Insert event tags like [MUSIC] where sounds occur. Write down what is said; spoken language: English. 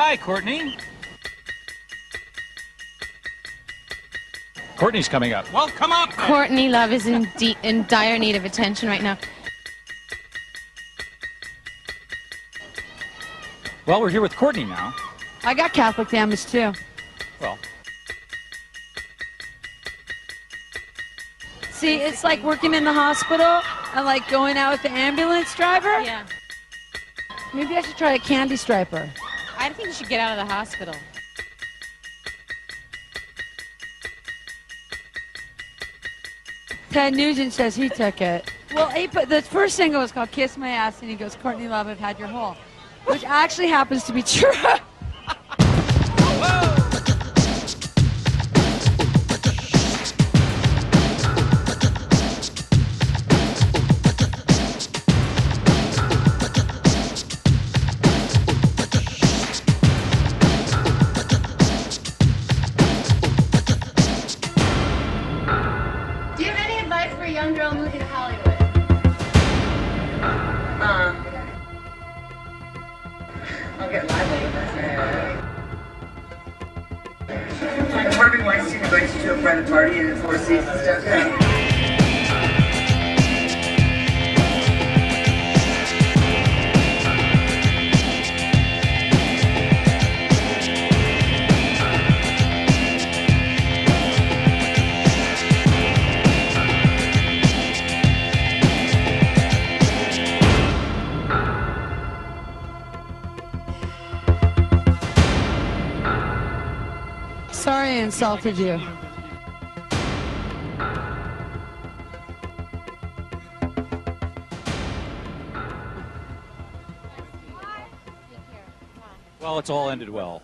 Hi, Courtney. Courtney's coming up. Well, come up. then. Courtney Love is in, de- in dire need of attention right now. Well, we're here with Courtney now. I got Catholic damage too. Well, See, it's like working in the hospital and like going out with the ambulance driver. Yeah. Maybe I should try a candy striper. I think you should get out of the hospital. Ted Nugent says he took it. Well, he put, the first single was called "Kiss My Ass," and he goes, "Courtney Love, I've had your hole," which actually happens to be [LAUGHS] true. Young girl moving to Hollywood? Um, I'll get lively. Like Harvey Weinstein invites you to a private party and Four Seasons downtown. Sorry I insulted you. well, it's all ended well.